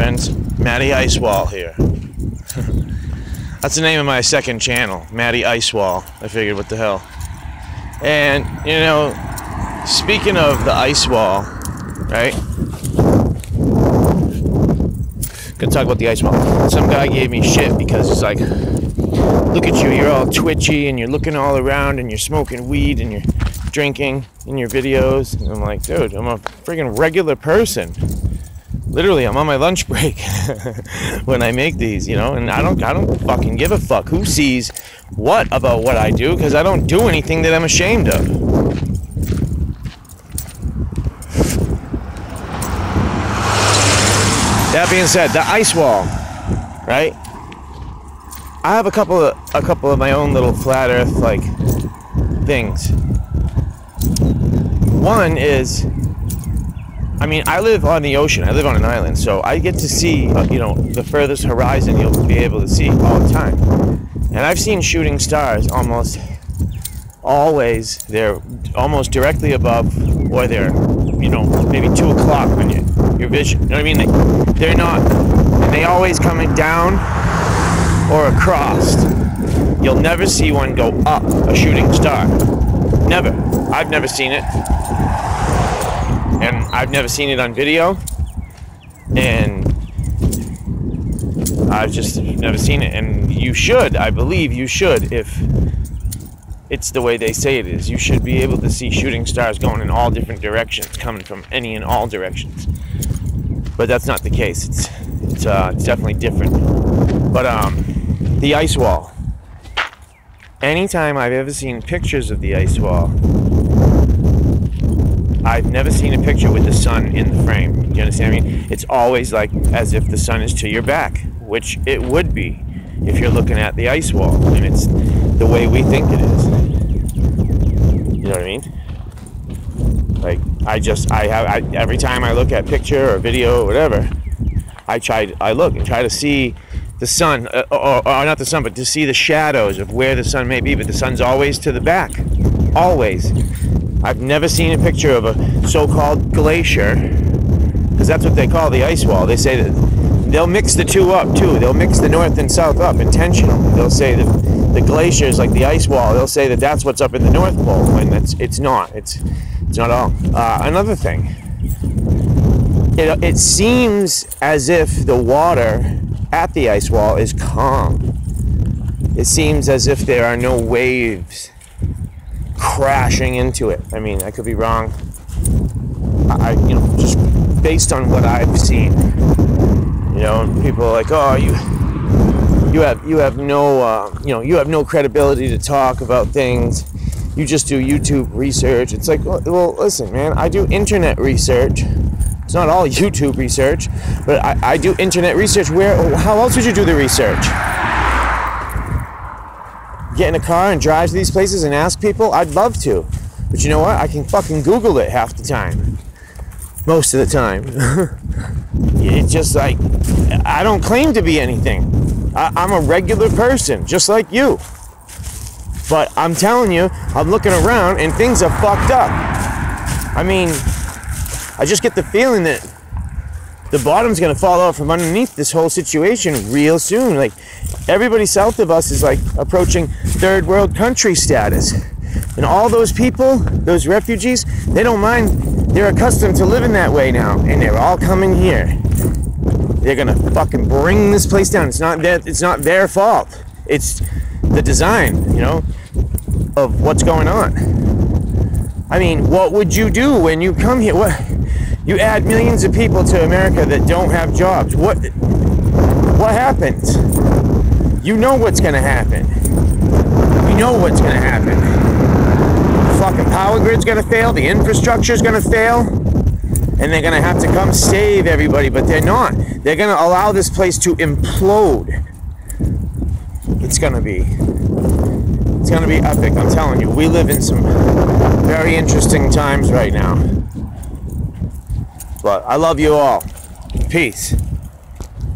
friends. Matty Icewall here. That's the name of my second channel, Matty Icewall. I figured, what the hell. And, you know, speaking of the ice wall, right? Gonna talk about the ice wall. Some guy gave me shit because he's like, look at you, you're all twitchy and you're looking all around and you're smoking weed and you're drinking in your videos. And I'm like, dude, I'm a freaking regular person. Literally, I'm on my lunch break when I make these, you know, and I don't, I don't fucking give a fuck who sees what about what I do because I don't do anything that I'm ashamed of. That being said, the ice wall, right? I have a couple of a couple of my own little flat Earth like things. One is, I mean, I live on the ocean. I live on an island, so I get to see, uh, you know, the furthest horizon you'll be able to see all the time. And I've seen shooting stars almost always. They're almost directly above, or they're, you know, maybe two o'clock when you your vision. You know what I mean? They, they're not, and they always coming down or across. You'll never see one go up a shooting star. Never. I've never seen it. And I've never seen it on video. And I've just never seen it. And you should, I believe you should, if it's the way they say it is. You should be able to see shooting stars going in all different directions, coming from any and all directions. But that's not the case. It's it's, uh, it's definitely different. But um, the ice wall. Anytime I've ever seen pictures of the ice wall, I've never seen a picture with the sun in the frame. Do you understand I mean? It's always like as if the sun is to your back, which it would be if you're looking at the ice wall and it's the way we think it is. You know what I mean? Like I just I have I, every time I look at picture or video or whatever, I try I look and try to see the sun uh, or, or not the sun, but to see the shadows of where the sun may be. But the sun's always to the back, always. I've never seen a picture of a so-called glacier, because that's what they call the ice wall. They say that they'll mix the two up too. They'll mix the north and south up intentionally. They'll say that the glacier is like the ice wall. They'll say that that's what's up in the North Pole when it's it's not. It's it's not all. Uh, another thing. It, it seems as if the water at the ice wall is calm. It seems as if there are no waves crashing into it. I mean, I could be wrong. I, you know, just based on what I've seen. You know, people are like, oh, you, you have, you have no, uh, you know, you have no credibility to talk about things. You just do YouTube research. It's like, well, well listen, man, I do internet research. It's not all YouTube research, but I, I do internet research. Where, how else would you do the research? Get in a car and drive to these places and ask people? I'd love to. But you know what? I can fucking Google it half the time. Most of the time. it's just like, I don't claim to be anything. I, I'm a regular person, just like you. But I'm telling you, I'm looking around and things are fucked up. I mean, I just get the feeling that the bottom's gonna fall out from underneath this whole situation real soon. Like everybody south of us is like approaching third world country status. And all those people, those refugees, they don't mind. They're accustomed to living that way now, and they're all coming here. They're gonna fucking bring this place down. It's not that. It's not their fault. It's the design, you know, of what's going on. I mean, what would you do when you come here? What? You add millions of people to America that don't have jobs. What? What happens? You know what's gonna happen. You know what's gonna happen. The fucking power grid's gonna fail. The infrastructure's gonna fail. And they're gonna have to come save everybody, but they're not. They're gonna allow this place to implode. It's gonna be. It's gonna be epic. I'm telling you. We live in some very interesting times right now. But I love you all. Peace.